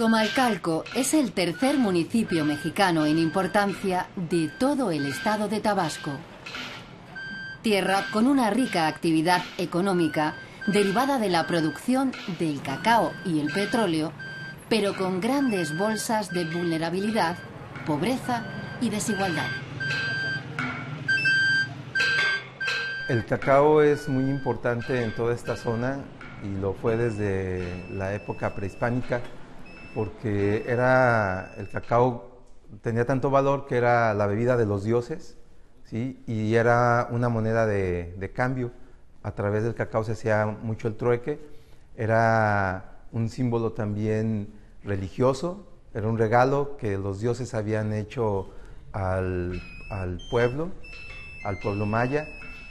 Comalcalco es el tercer municipio mexicano en importancia de todo el estado de Tabasco. Tierra con una rica actividad económica derivada de la producción del cacao y el petróleo, pero con grandes bolsas de vulnerabilidad, pobreza y desigualdad. El cacao es muy importante en toda esta zona y lo fue desde la época prehispánica porque era el cacao tenía tanto valor que era la bebida de los dioses, ¿sí? y era una moneda de, cambio. A través del cacao se hacía mucho el trueque, era un símbolo también religioso, era un regalo que los dioses habían hecho al, al pueblo, al pueblo maya,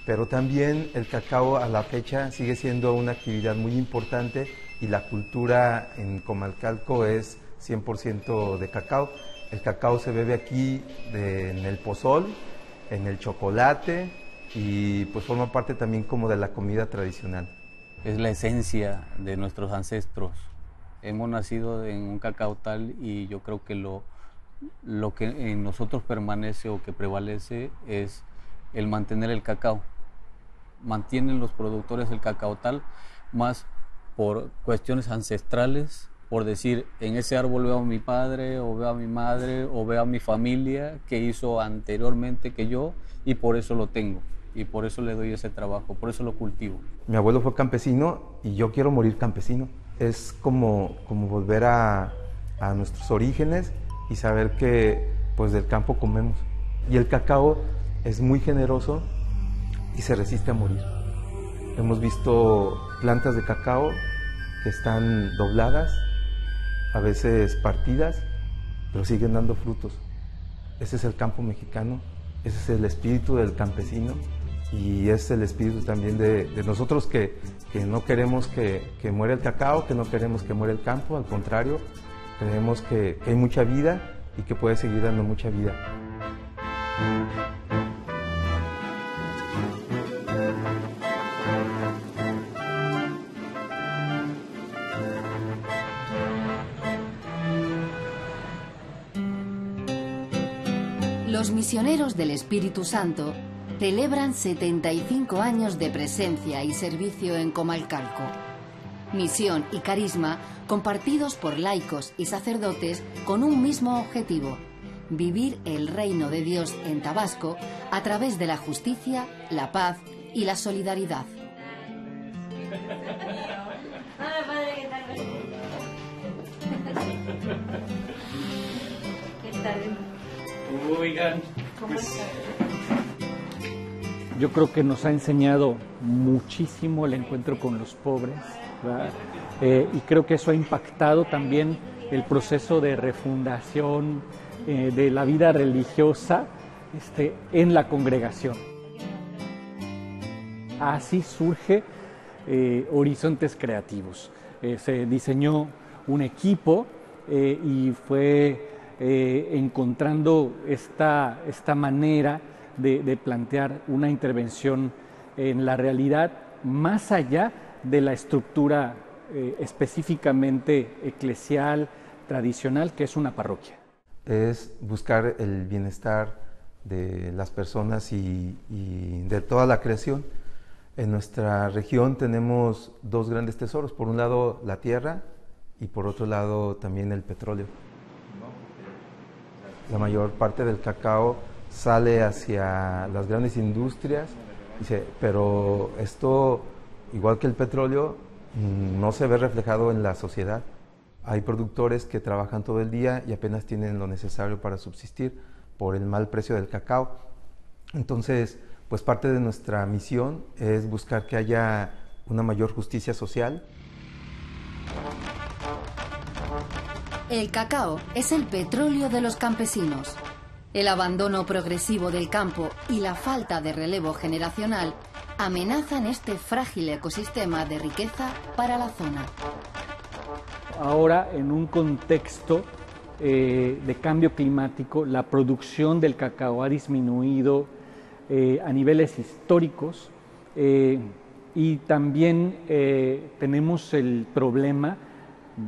pero también el cacao a la fecha sigue siendo una actividad muy importante y la cultura en Comalcalco es 100% de cacao. El cacao se bebe aquí en el pozol, en el chocolate y pues forma parte también como de la comida tradicional. Es la esencia de nuestros ancestros. Hemos nacido en un cacao tal y yo creo que lo, lo que en nosotros permanece o que prevalece es el mantener el cacao. Mantienen los productores el cacao tal, más por cuestiones ancestrales, por decir, en ese árbol veo a mi padre, o veo a mi madre, o veo a mi familia que hizo anteriormente que yo, y por eso lo tengo, y por eso le doy ese trabajo, por eso lo cultivo. Mi abuelo fue campesino y yo quiero morir campesino. Es como, como volver a, a nuestros orígenes y saber que pues del campo comemos. Y el cacao es muy generoso y se resiste a morir. Hemos visto plantas de cacao que están dobladas, a veces partidas, pero siguen dando frutos. Ese es el campo mexicano, ese es el espíritu del campesino y es el espíritu también de, nosotros que, no queremos que, que, muera el cacao, que no queremos que muera el campo, al contrario, creemos que, que hay mucha vida y que puede seguir dando mucha vida. Misioneros del Espíritu Santo celebran 75 años de presencia y servicio en Comalcalco. Misión y carisma compartidos por laicos y sacerdotes con un mismo objetivo, vivir el reino de Dios en Tabasco a través de la justicia, la paz y la solidaridad. Oigan, yo creo que nos ha enseñado muchísimo el encuentro con los pobres, eh, y creo que eso ha impactado también el proceso de refundación eh, de la vida religiosa este, en la congregación. Así surge eh, Horizontes Creativos. se diseñó un equipo y fue eh, encontrando esta, esta manera de, plantear una intervención en la realidad más allá de la estructura eh, específicamente eclesial, tradicional, que es una parroquia. Es buscar el bienestar de las personas y, de toda la creación. En nuestra región tenemos dos grandes tesoros, por un lado la tierra y por otro lado también el petróleo. La mayor parte del cacao sale hacia las grandes industrias, pero esto, igual que el petróleo, mm, no se ve reflejado en la sociedad. Hay productores que trabajan todo el día y apenas tienen lo necesario para subsistir por el mal precio del cacao. Entonces, pues parte de nuestra misión es buscar que haya una mayor justicia social. El cacao es el petróleo de los campesinos. El abandono progresivo del campo y la falta de relevo generacional amenazan este frágil ecosistema de riqueza para la zona. Ahora, en un contexto eh, de cambio climático, la producción del cacao ha disminuido eh, a niveles históricos eh, y también tenemos el problema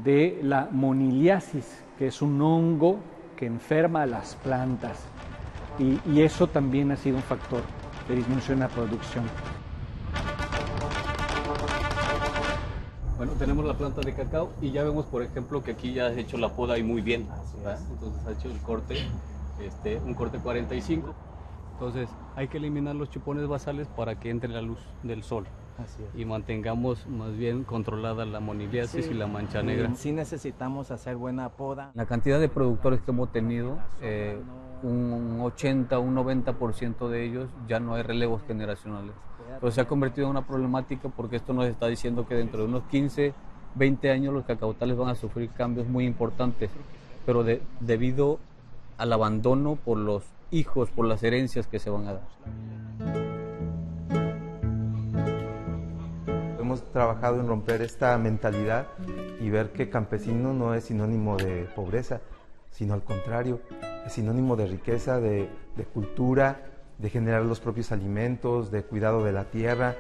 de la moniliasis, que es un hongo que enferma a las plantas y, eso también ha sido un factor de disminución en la producción. Bueno, tenemos la planta de cacao y ya vemos, por ejemplo, que aquí ya has hecho la poda y muy bien. Entonces ha hecho el corte, este, un corte 45. Entonces hay que eliminar los chupones basales para que entre la luz del sol y mantengamos más bien controlada la moniliasis y la mancha negra. Sí necesitamos hacer buena poda. La cantidad de productores que hemos tenido, eh, un 80, un 90% de ellos ya no hay relevos generacionales. Pero se ha convertido en una problemática porque esto nos está diciendo que dentro de unos 15, 20 años los cacautales van a sufrir cambios muy importantes, pero debido al abandono por los hijos, por las herencias que se van a dar. Trabajado en romper esta mentalidad y ver que campesino no es sinónimo de pobreza, sino al contrario, es sinónimo de riqueza, de cultura, de generar los propios alimentos, de cuidado de la tierra.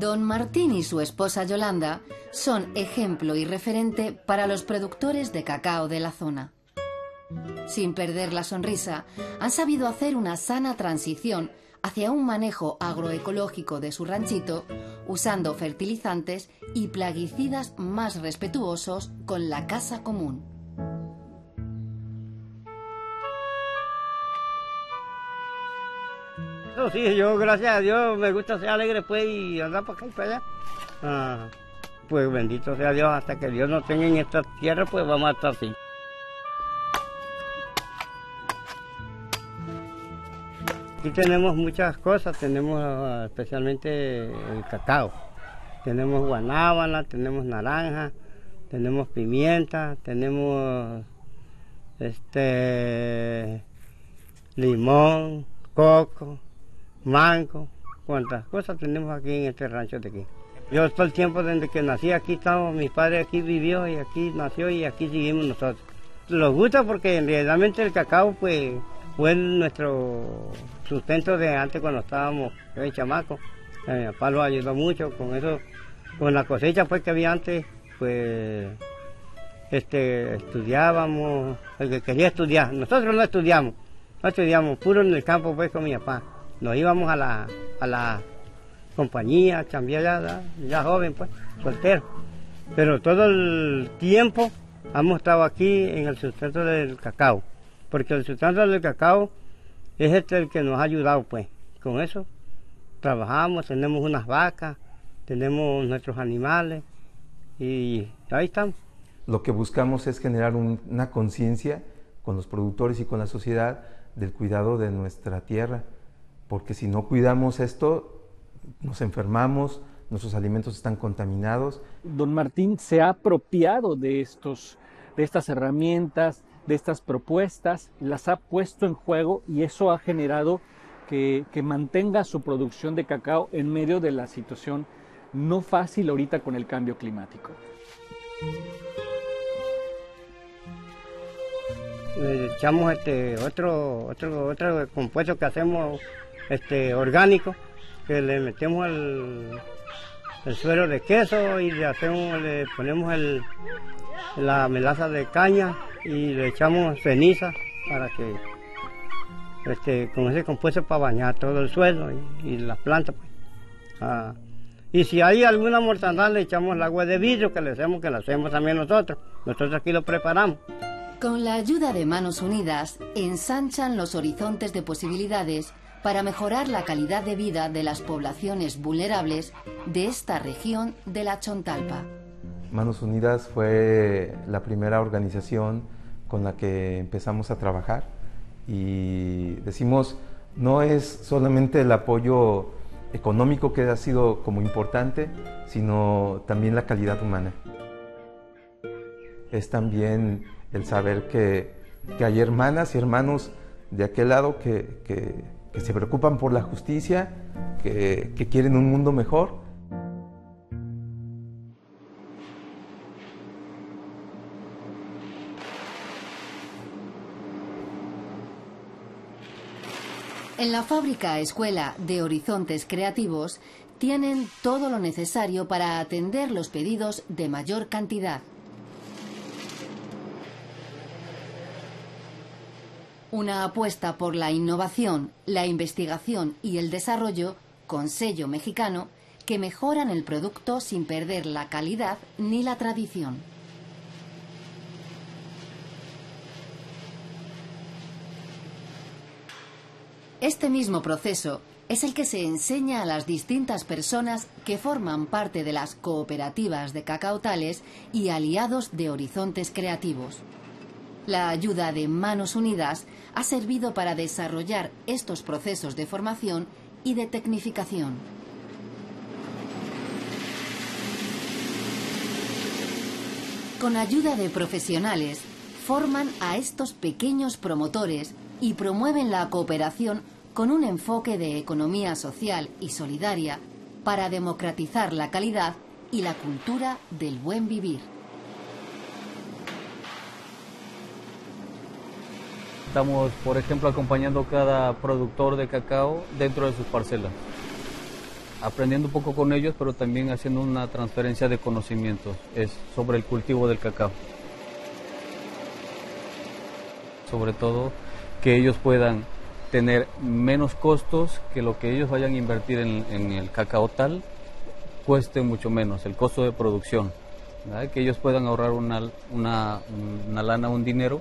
Don Martín y su esposa Yolanda son ejemplo y referente para los productores de cacao de la zona. Sin perder la sonrisa, han sabido hacer una sana transición hacia un manejo agroecológico de su ranchito, usando fertilizantes y plaguicidas más respetuosos con la casa común. Sí, yo gracias a Dios me gusta ser alegre pues y andar para acá y para allá. Ah, pues bendito sea Dios, hasta que Dios nos tenga en esta tierra pues vamos a estar así. Aquí tenemos muchas cosas, tenemos ah, especialmente el cacao. Tenemos guanábana, tenemos naranja, tenemos pimienta, tenemos este limón, coco, mango, cuántas cosas tenemos aquí en este rancho de aquí. Yo todo el tiempo desde que nací aquí estamos, mi padre aquí vivió y aquí nació y aquí seguimos nosotros. Nos gusta porque realmente el cacao pues fue nuestro sustento de antes cuando estábamos en chamaco. mi papá lo ayudó mucho con eso, con la cosecha pues que había antes, pues este estudiábamos, el que quería estudiar. Nosotros no estudiamos, no estudiamos, puro en el campo pues con mi papá nos íbamos a la, a la compañía, cambiar ya, ya joven, pues, soltero. Pero todo el tiempo hemos estado aquí en el sustento del cacao, porque el sustento del cacao es este el que nos ha ayudado, pues. Con eso trabajamos, tenemos unas vacas, tenemos nuestros animales y ahí estamos. Lo que buscamos es generar una conciencia con los productores y con la sociedad del cuidado de nuestra tierra porque si no cuidamos esto, nos enfermamos, nuestros alimentos están contaminados. Don Martín se ha apropiado de, estos, de estas herramientas, de estas propuestas, las ha puesto en juego y eso ha generado que, que mantenga su producción de cacao en medio de la situación no fácil ahorita con el cambio climático. Le echamos este otro, otro, otro compuesto que hacemos este, orgánico que le metemos el, el suero de queso y le, hacemos, le ponemos el, la melaza de caña y le echamos ceniza para que este, con ese compuesto para bañar todo el suelo y, las plantas. Pues. Ah, y si hay alguna mortandad le echamos el agua de vidrio que le hacemos, que lo hacemos también nosotros. Nosotros aquí lo preparamos. Con la ayuda de Manos Unidas, ensanchan los horizontes de posibilidades para mejorar la calidad de vida de las poblaciones vulnerables de esta región de la Chontalpa. Manos Unidas fue la primera organización con la que empezamos a trabajar y decimos, no es solamente el apoyo económico que ha sido como importante, sino también la calidad humana. Es también el saber que, hay hermanas y hermanos de aquel lado que, se preocupan por la justicia, que quieren un mundo mejor En la fábrica escuela de Horizontes Creativos tienen todo lo necesario para atender los pedidos de mayor cantidad. Una apuesta por la innovación, la investigación y el desarrollo con sello mexicano que mejoran el producto sin perder la calidad ni la tradición. Este mismo proceso es el que se enseña a las distintas personas que forman parte de las cooperativas de cacautales y aliados de horizontes creativos. La ayuda de Manos Unidas ha servido para desarrollar estos procesos de formación y de tecnificación. Con ayuda de profesionales, forman a estos pequeños promotores y promueven la cooperación con un enfoque de economía social y solidaria para democratizar la calidad y la cultura del buen vivir. Estamos, por ejemplo, acompañando a cada productor de cacao dentro de sus parcelas, aprendiendo un poco con ellos, pero también haciendo una transferencia de conocimientos es sobre el cultivo del cacao. Sobre todo que ellos puedan tener menos costos que lo que ellos vayan a invertir en, el cacao tal cueste mucho menos el costo de producción que ellos puedan ahorrar una, una, una, lana un dinero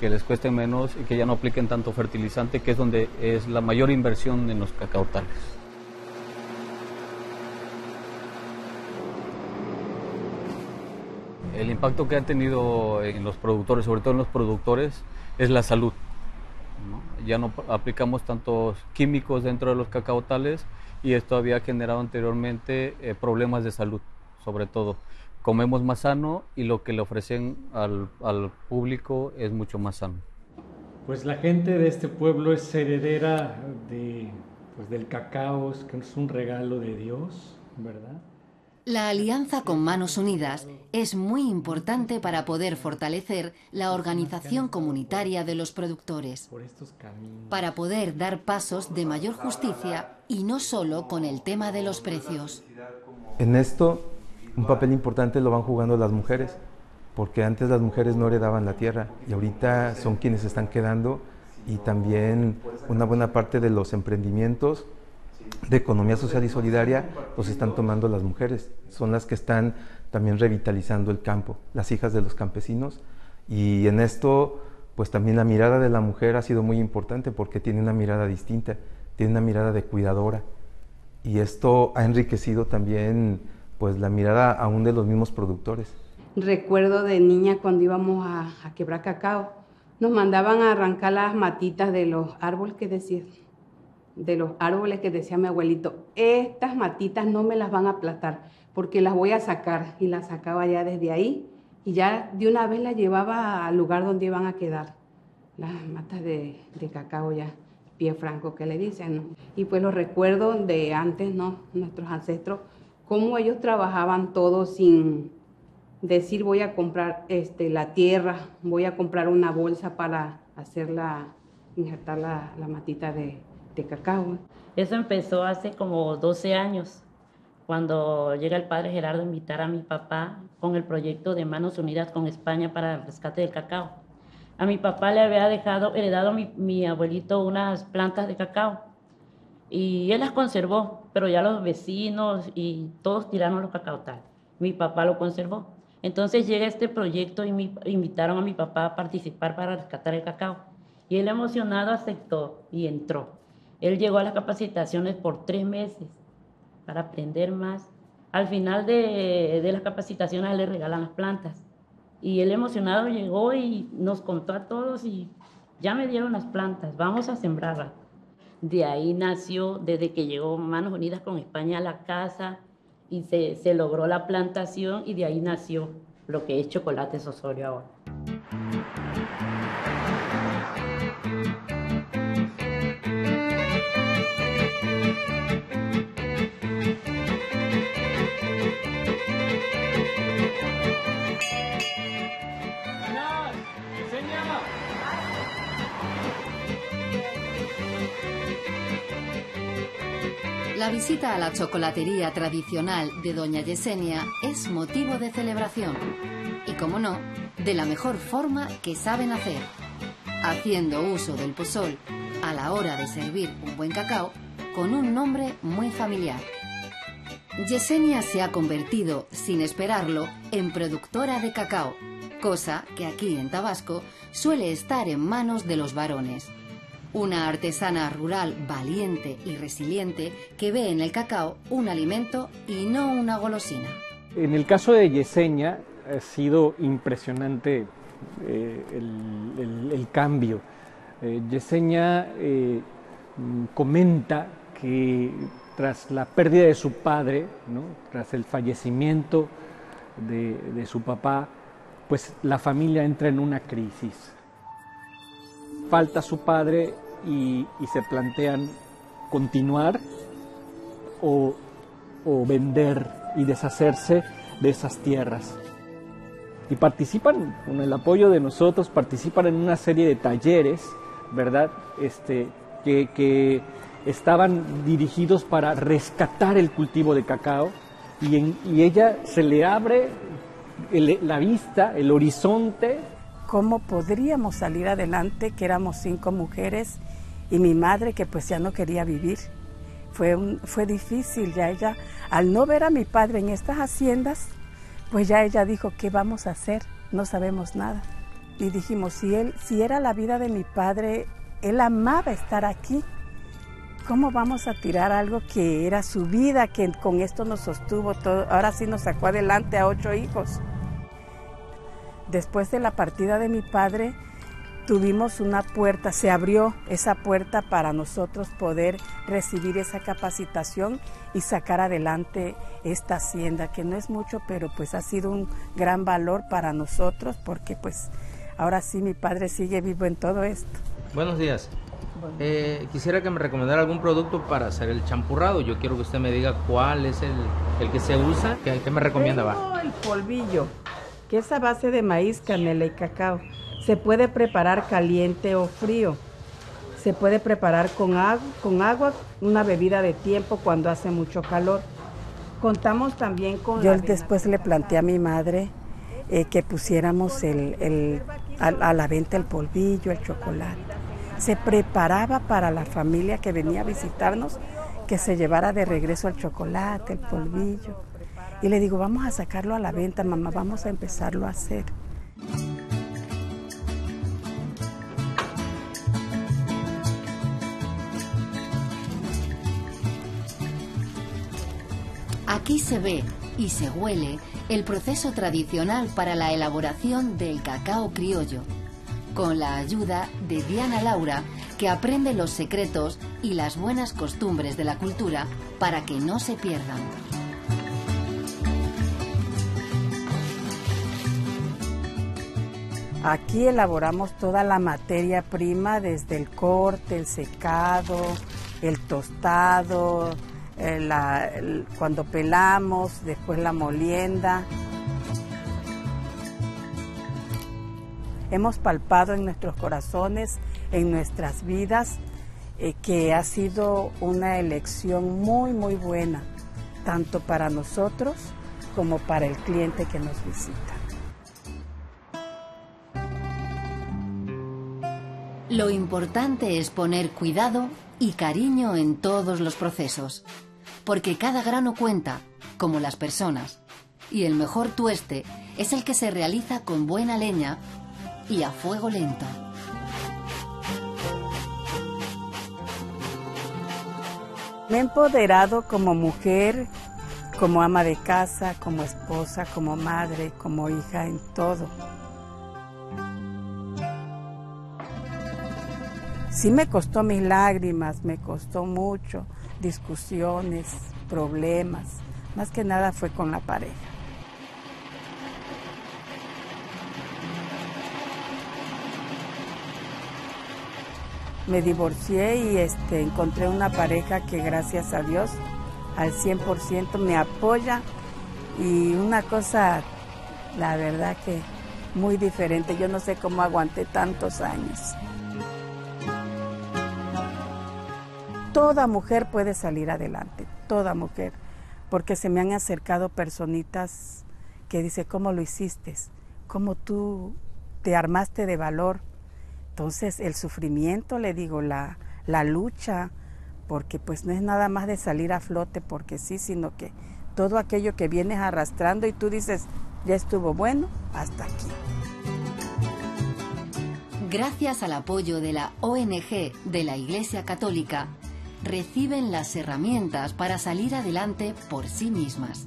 que les cueste menos y que ya no apliquen tanto fertilizante que es donde es la mayor inversión en los cacautales el impacto que han tenido en los productores sobre todo en los productores es la salud ya no aplicamos tantos químicos dentro de los cacautales y esto había generado anteriormente eh, problemas de salud, sobre todo. Comemos más sano y lo que le ofrecen al, al público es mucho más sano. Pues la gente de este pueblo es heredera de, pues del cacao, que es un regalo de Dios, ¿verdad? La alianza con Manos Unidas es muy importante para poder fortalecer la organización comunitaria de los productores, para poder dar pasos de mayor justicia y no solo con el tema de los precios. En esto, un papel importante lo van jugando las mujeres, porque antes las mujeres no heredaban la tierra y ahorita son quienes están quedando y también una buena parte de los emprendimientos de economía social y solidaria los están tomando las mujeres. Son las que están también revitalizando el campo, las hijas de los campesinos. Y en esto, pues también la mirada de la mujer ha sido muy importante porque tiene una mirada distinta, tiene una mirada de cuidadora. Y esto ha enriquecido también pues la mirada aún de los mismos productores. Recuerdo de niña cuando íbamos a, a quebrar cacao, nos mandaban a arrancar las matitas de los árboles que decían de los árboles que decía mi abuelito, estas matitas no me las van a aplastar porque las voy a sacar. Y las sacaba ya desde ahí y ya de una vez las llevaba al lugar donde iban a quedar. Las matas de, cacao ya, pie franco que le dicen. Y pues los recuerdo de antes, ¿no? Nuestros ancestros, cómo ellos trabajaban todo sin decir voy a comprar este, la tierra, voy a comprar una bolsa para hacerla, injertar la matita de, cacao. Eso empezó hace como 12 años, cuando llega el padre Gerardo a invitar a mi papá con el proyecto de Manos Unidas con España para el rescate del cacao. A mi papá le había dejado, heredado mi abuelito unas plantas de cacao y él las conservó, pero ya los vecinos y todos tiraron los tal. Mi papá lo conservó. Entonces llega este proyecto y me invitaron a mi papá a participar para rescatar el cacao. Y él emocionado aceptó y entró. Él llegó a las capacitaciones por tres meses para aprender más. Al final de, de las capacitaciones le regalan las plantas. Y él emocionado llegó y nos contó a todos y ya me dieron las plantas, vamos a sembrarlas. De ahí nació, desde que llegó Manos Unidas con España a la casa y se, se logró la plantación y de ahí nació lo que es Chocolate Osorio ahora. La visita a la chocolatería tradicional de Doña Yesenia es motivo de celebración. Y como no, de la mejor forma que saben hacer. Haciendo uso del pozol a la hora de servir un buen cacao con un nombre muy familiar. Yesenia se ha convertido, sin esperarlo, en productora de cacao, cosa que aquí en Tabasco suele estar en manos de los varones una artesana rural valiente y resiliente que ve en el cacao un alimento y no una golosina. En el caso de Yesenia ha sido impresionante eh, el, cambio. Eh, Yesenia eh, comenta que tras la pérdida de su padre, tras el fallecimiento de, de su papá, pues la familia entra en una crisis. Falta su padre y, se plantean continuar o, vender y deshacerse de esas tierras. Y participan con el apoyo de nosotros, participan en una serie de talleres, ¿verdad? Este, que, estaban dirigidos para rescatar el cultivo de cacao y, ella se le abre la vista, el horizonte. ¿Cómo podríamos salir adelante? Que éramos cinco mujeres y mi madre que pues ya no quería vivir. Fue, fue difícil, ya ella, al no ver a mi padre en estas haciendas, pues ya ella dijo, ¿qué vamos a hacer? No sabemos nada. Y dijimos, si, él, si era la vida de mi padre, él amaba estar aquí, ¿cómo vamos a tirar algo que era su vida, que con esto nos sostuvo todo? Ahora sí nos sacó adelante a ocho hijos. Después de la partida de mi padre, tuvimos una puerta, se abrió esa puerta para nosotros poder recibir esa capacitación y sacar adelante esta hacienda, que no es mucho, pero pues ha sido un gran valor para nosotros porque pues ahora sí mi padre sigue vivo en todo esto. Buenos días. Eh, quisiera que me recomendara algún producto para hacer el champurrado. Yo quiero que usted me diga cuál es el, que se usa. ¿Qué, me recomienda? va? el polvillo, que es a base de maíz, canela y cacao. Se puede preparar caliente o frío. Se puede preparar con, agua, con agua, una bebida de tiempo cuando hace mucho calor. Contamos también con... Yo después le planteé a mi madre eh, que pusiéramos el, a, a la venta el polvillo, el chocolate. Se preparaba para la familia que venía a visitarnos que se llevara de regreso el chocolate, el polvillo. Y le digo, vamos a sacarlo a la venta, mamá, vamos a empezarlo a hacer. Aquí se ve y se huele el proceso tradicional para la elaboración del cacao criollo, con la ayuda de Diana Laura, que aprende los secretos y las buenas costumbres de la cultura para que no se pierdan. Aquí elaboramos toda la materia prima, desde el corte, el secado, el tostado, eh, cuando pelamos, después la molienda. Hemos palpado en nuestros corazones, en nuestras vidas, eh, que ha sido una elección muy, muy buena, tanto para nosotros como para el cliente que nos visita. Lo importante es poner cuidado y cariño en todos los procesos, porque cada grano cuenta, como las personas, y el mejor tueste es el que se realiza con buena leña y a fuego lento. Me he empoderado como mujer, como ama de casa, como esposa, como madre, como hija, en todo. Sí me costó mis lágrimas, me costó mucho, discusiones, problemas, más que nada fue con la pareja. me divorcié y este, encontré una pareja que gracias a Dios al 100% me apoya y una cosa, la verdad que muy diferente. Yo no sé cómo aguanté tantos años. Toda mujer puede salir adelante, toda mujer, porque se me han acercado personitas que dice ¿cómo lo hiciste? ¿Cómo tú te armaste de valor? Entonces el sufrimiento, le digo, la, la lucha, porque pues no es nada más de salir a flote porque sí, sino que todo aquello que vienes arrastrando y tú dices, ya estuvo bueno, hasta aquí. Gracias al apoyo de la ONG de la Iglesia Católica, reciben las herramientas para salir adelante por sí mismas.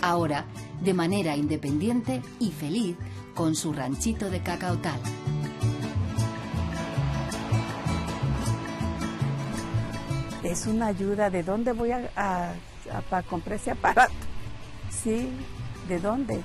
Ahora, de manera independiente y feliz, con su ranchito de cacaotal. es una ayuda. ¿De dónde voy a, comprar ese aparato? Sí, ¿de dónde?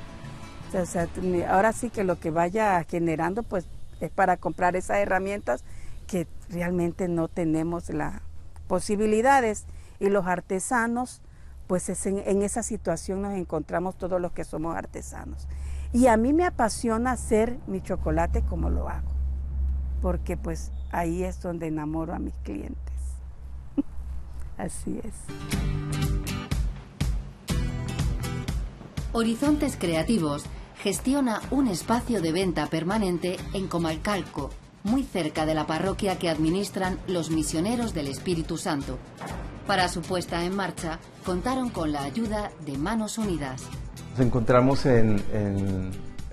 Ahora sí que lo que vaya generando, pues es para comprar esas herramientas que realmente no tenemos las posibilidades. Y los artesanos, pues en, en esa situación nos encontramos todos los que somos artesanos. Y a mí me apasiona hacer mi chocolate como lo hago, porque pues ahí es donde enamoro a mis clientes. Así es. Horizontes Creativos gestiona un espacio de venta permanente en Comalcalco, muy cerca de la parroquia que administran los misioneros del Espíritu Santo. Para su puesta en marcha, contaron con la ayuda de Manos Unidas. Nos encontramos en, en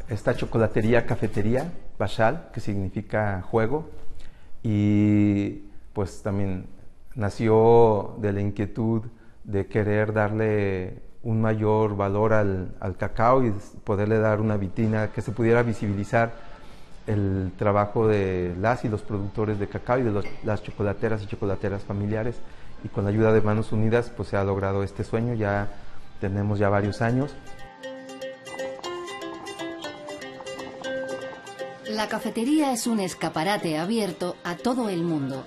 esta chocolatería cafetería, Bachal, que significa juego, y pues también nació de la inquietud de querer darle un mayor valor al, cacao y poderle dar una vitrina que se pudiera visibilizar el trabajo de las y los productores de cacao y de las chocolateras y chocolateras familiares. Y con la ayuda de Manos Unidas pues se ha logrado este sueño, ya tenemos ya varios años. La cafetería es un escaparate abierto a todo el mundo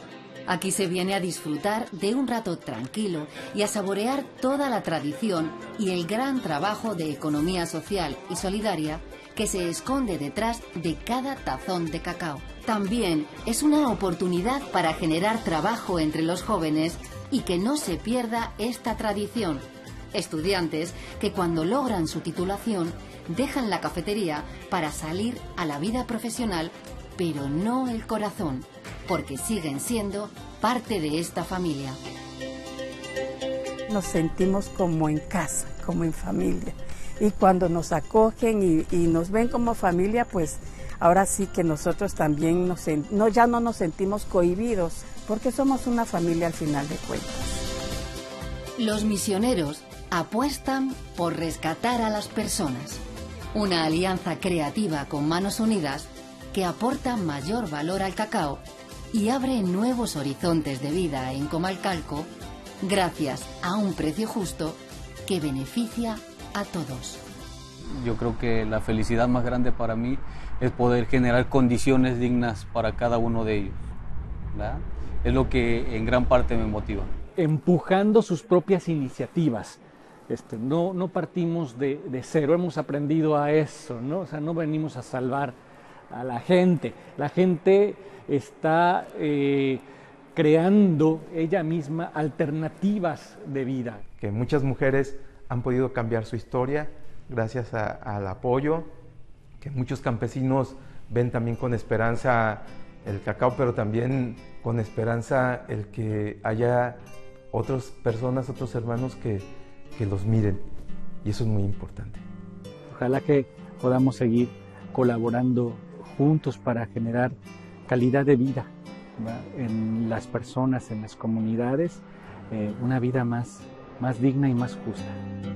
Aquí se viene a disfrutar de un rato tranquilo y a saborear toda la tradición y el gran trabajo de economía social y solidaria que se esconde detrás de cada tazón de cacao. También es una oportunidad para generar trabajo entre los jóvenes y que no se pierda esta tradición. Estudiantes que cuando logran su titulación dejan la cafetería para salir a la vida profesional, pero no el corazón porque siguen siendo parte de esta familia. Nos sentimos como en casa, como en familia. Y cuando nos acogen y, nos ven como familia, pues ahora sí que nosotros también no, ya no nos sentimos cohibidos, porque somos una familia al final de cuentas. Los misioneros apuestan por rescatar a las personas. Una alianza creativa con manos unidas que aporta mayor valor al cacao y abre nuevos horizontes de vida en Comalcalco gracias a un precio justo que beneficia a todos. Yo creo que la felicidad más grande para mí es poder generar condiciones dignas para cada uno de ellos. Es lo que en gran parte me motiva. Empujando sus propias iniciativas. Este, no, no partimos de, de, cero, hemos aprendido a eso, ¿no? O sea, no venimos a salvar a la gente. La gente está eh, creando ella misma alternativas de vida. Que muchas mujeres han podido cambiar su historia gracias al apoyo, que muchos campesinos ven también con esperanza el cacao, pero también con esperanza el que haya otras personas, otros hermanos que, que los miren. Y eso es muy importante. Ojalá que podamos seguir colaborando juntos para generar calidad de vida en las personas, en las comunidades, eh, una vida más, más digna y más justa.